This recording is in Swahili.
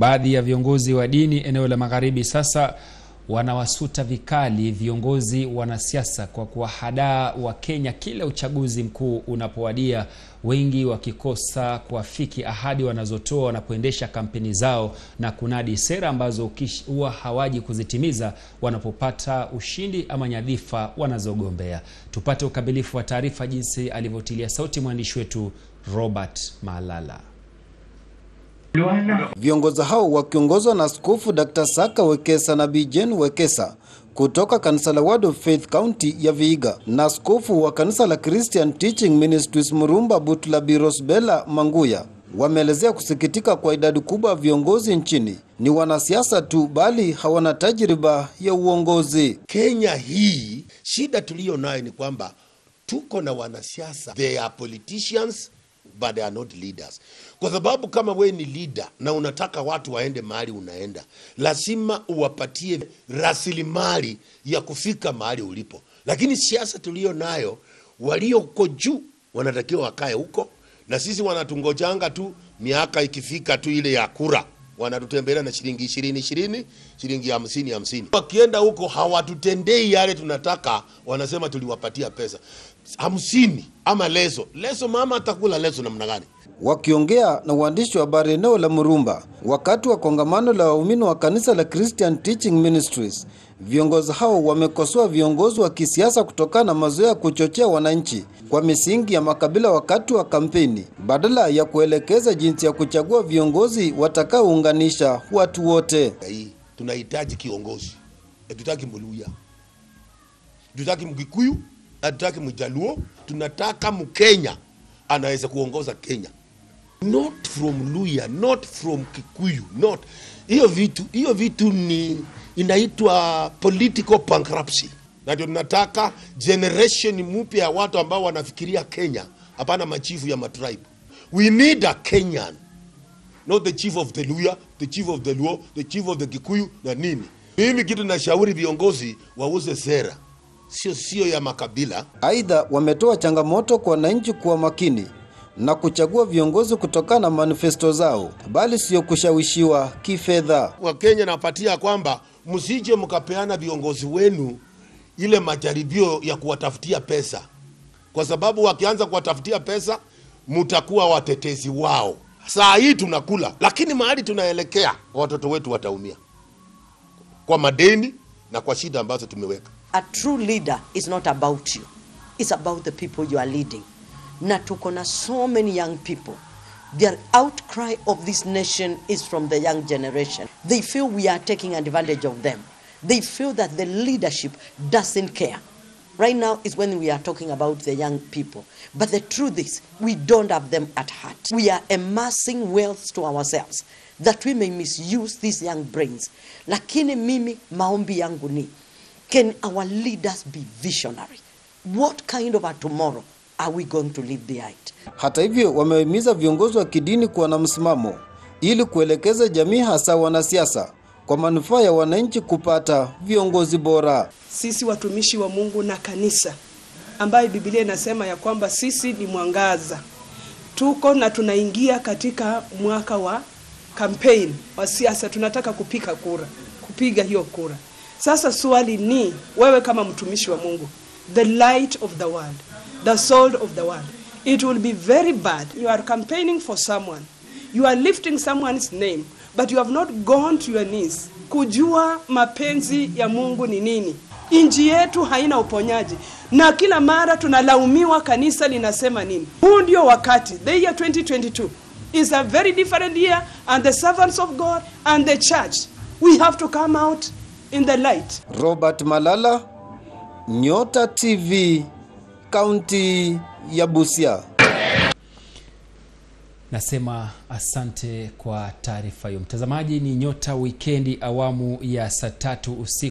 Baadhi ya viongozi wa dini eneo la magharibi sasa wanawasuta vikali viongozi wanasiasa kwa kuwahadaa Wakenya kila uchaguzi mkuu unapowadia, wengi wakikosa kuafiki ahadi wanazotoa wanapoendesha kampeni zao na kunadi sera ambazo huwa hawaji kuzitimiza wanapopata ushindi ama nyadhifa wanazogombea. Tupate ukamilifu wa taarifa jinsi alivyotilia sauti mwandishi wetu Robert Malala. Viongozi hao wakiongozwa na Askofu Dr. Saka Wekesa na Bijen Wekesa kutoka kanisa la Word of Faith County ya Vihiga na askofu wa kanisa la Christian Teaching Ministries Murumba Butla Bi Rosbella Manguya wameelezea kusikitika kwa idadi kubwa ya viongozi nchini ni wanasiasa tu, bali hawana tajriba ya uongozi. Kenya hii shida tuliyo nayo ni kwamba tuko na wanasiasa, they are politicians but they are not leaders. Kwa sababu kama we ni leader na unataka watu waende mahali unaenda, lazima uwapatie rasilimali ya kufika mahali ulipo. Lakini siasa tuliyo nayo, walioko juu wanatakiwa wakae huko, na sisi wanatungojanga tu miaka ikifika tu ile ya kura wanatutembelea na shilingi ishirini ishirini shilingi hamsini hamsini. Wakienda huko hawatutendei yale tunataka, wanasema tuliwapatia pesa hamsini ama leso leso. Mama atakula leso namna gani? Wakiongea na waandishi wa habari eneo la Murumba wakati wa kongamano la waumini wa kanisa la Christian Teaching Ministries, viongozi hao wamekosoa viongozi wa kisiasa kutokana na mazoea ya kuchochea wananchi kwa misingi ya makabila wakati wa kampeni badala ya kuelekeza jinsi ya kuchagua viongozi watakaounganisha watu wote. Tunahitaji kiongozi, hatutaki Mluya, hatutaki Mkikuyu, hatutaki Mjaluo, tunataka Mkenya anaweza kuongoza Kenya, not from Luya, not from Kikuyu, not hiyo vitu. Hiyo vitu ni inaitwa political bankruptcy, na ndio tunataka generation mpya ya watu ambao wanafikiria Kenya, hapana machifu ya matribe. We need a Kenyan not the chief of the Luya, the chief of the Luo, the chief of the Kikuyu na nini. Mimi kitu nashauri viongozi wauze sera, sio sio ya makabila. Aidha, wametoa changamoto kwa wananchi kuwa makini na kuchagua viongozi kutokana na manifesto zao, bali sio kushawishiwa kifedha. Wakenya napatia kwamba msije mkapeana viongozi wenu ile majaribio ya kuwatafutia pesa, kwa sababu wakianza kuwatafutia pesa mutakuwa watetezi wao. Saa hii tunakula, lakini mahali tunaelekea watoto wetu wataumia kwa madeni na kwa shida ambazo tumeweka. A true leader is not about you. It's about the people you are leading. Na tuko na so many young people. the outcry of this nation is from the young generation. They feel we are taking advantage of them. They feel that the leadership doesn't care. Right now is when we are talking about the young people. But the truth is, we don't have them at heart. We are amassing wealth to ourselves that we may misuse these young brains. Lakini mimi maombi yangu ni, can our leaders be visionary? What kind of a tomorrow are we going to leave behind? Hata hivyo, wamehimiza viongozi wa kidini kuwa na msimamo ili kuelekeza jamii, hasa wanasiasa, kwa manufaa ya wananchi kupata viongozi bora. Sisi watumishi wa Mungu na kanisa ambayo Biblia inasema ya kwamba sisi ni mwangaza, tuko na tunaingia katika mwaka wa campaign wa siasa, tunataka kupika kura, kupiga hiyo kura. Sasa swali ni wewe, kama mtumishi wa Mungu, the light of the world, the salt of the world, it will be very bad you are campaigning for someone, you are lifting someone's name but you have not gone to your knees kujua mapenzi ya Mungu ni nini. Inji yetu haina uponyaji na kila mara tunalaumiwa, kanisa linasema nini? Huu ndio wakati, the year 2022 is a very different year and the servants of God and the church we have to come out in the light. Robert Malala, Nyota TV, kaunti ya Busia. Nasema asante kwa taarifa hiyo. Mtazamaji, ni Nyota Wikendi awamu ya saa tatu usiku.